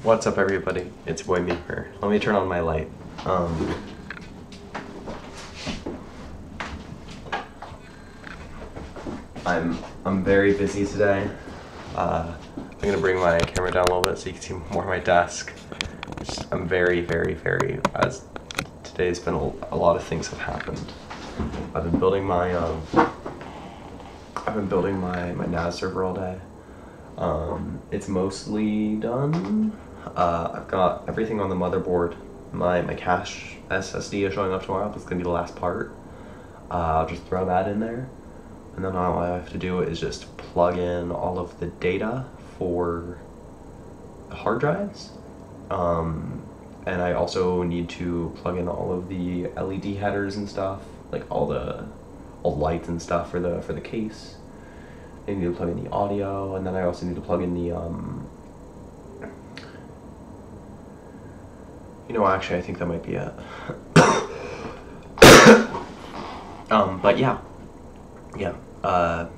What's up, everybody? It's Boy Meeper. Let me turn on my light. Um, I'm I'm very busy today. Uh, I'm gonna bring my camera down a little bit so you can see more of my desk. I'm very, very, very. As today's been a, a lot of things have happened. I've been building my um, I've been building my my NAS server all day. Um, it's mostly done. Uh, I've got everything on the motherboard. My my cache SSD is showing up tomorrow. That's gonna be the last part. Uh, I'll just throw that in there, and then all I have to do is just plug in all of the data for the hard drives. Um, and I also need to plug in all of the LED headers and stuff, like all the all lights and stuff for the for the case. I need to plug in the audio, and then I also need to plug in the um. You know, actually, I think that might be it. um, but yeah, yeah. Uh,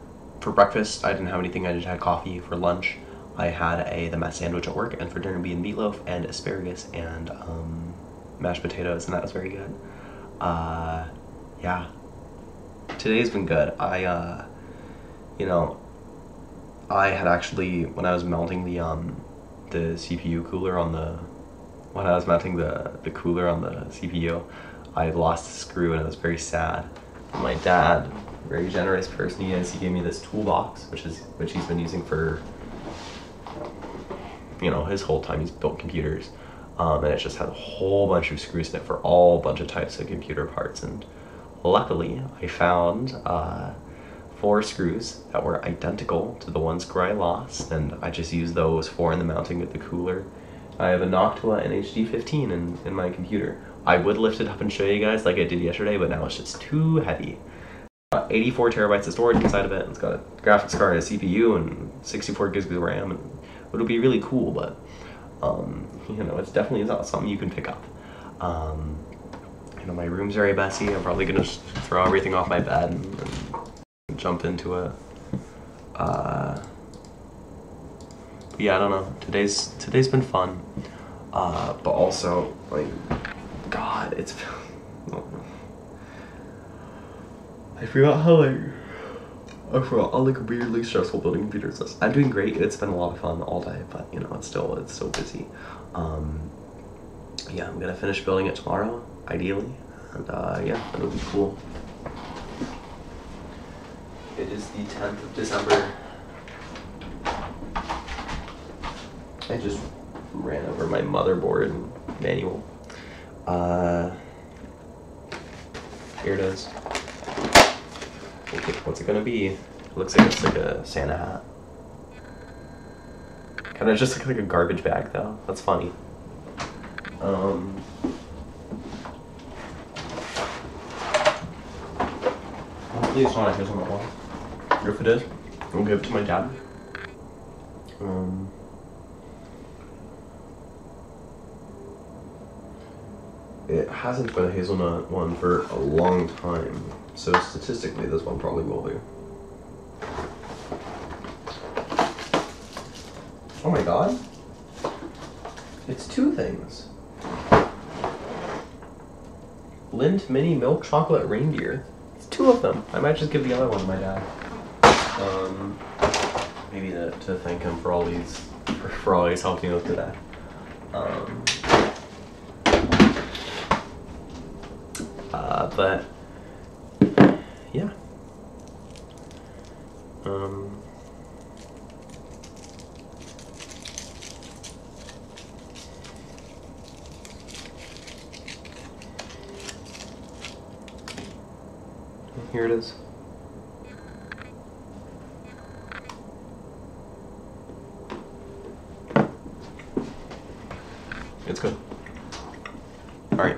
for breakfast, I didn't have anything. I just had coffee. For lunch, I had a the mess sandwich at work, and for dinner, had meatloaf and asparagus and um, mashed potatoes, and that was very good. Uh, yeah. Today's been good. I uh, you know, I had actually when I was mounting the um, the CPU cooler on the when I was mounting the the cooler on the CPU, I lost a screw and I was very sad. My dad, very generous person he is, he gave me this toolbox, which is which he's been using for you know his whole time he's built computers, um, and it just has a whole bunch of screws in it for all bunch of types of computer parts. And luckily, I found. Uh, four screws that were identical to the one screw I lost, and I just used those four in the mounting of the cooler. I have a Noctua NHD15 in, in my computer. I would lift it up and show you guys like I did yesterday, but now it's just too heavy. 84 terabytes of storage inside of it. It's got a graphics card, a CPU, and 64 gigs of RAM, and it'll be really cool, but um, you know, it's definitely not something you can pick up. Um, you know, my room's very messy. I'm probably gonna throw everything off my bed and, and jump into it. Uh, yeah, I don't know. Today's today's been fun, uh, but also like, God, it's. I forgot how like. I forgot how like weirdly stressful building computers is. I'm doing great. It's been a lot of fun all day, but you know it's still it's so busy. Um, yeah, I'm gonna finish building it tomorrow, ideally, and uh, yeah, it'll be cool. It is the 10th of December. I just ran over my motherboard manual. Uh, here it is. Okay, what's it gonna be? It looks like it's like a Santa hat. Kind of just looks like a garbage bag though. That's funny. Um, hopefully it's not a hazelnut one. If it is, I'll give it to my dad. Um, it hasn't been a hazelnut one for a long time, so statistically, this one probably will be. Oh my god. It's two things. Lindt Mini Milk Chocolate Reindeer. It's two of them. I might just give the other one to my dad. Um, maybe to, to thank him for all these, for, for he's helped me with today. Um, uh, but yeah. Um, here it is. It's All right.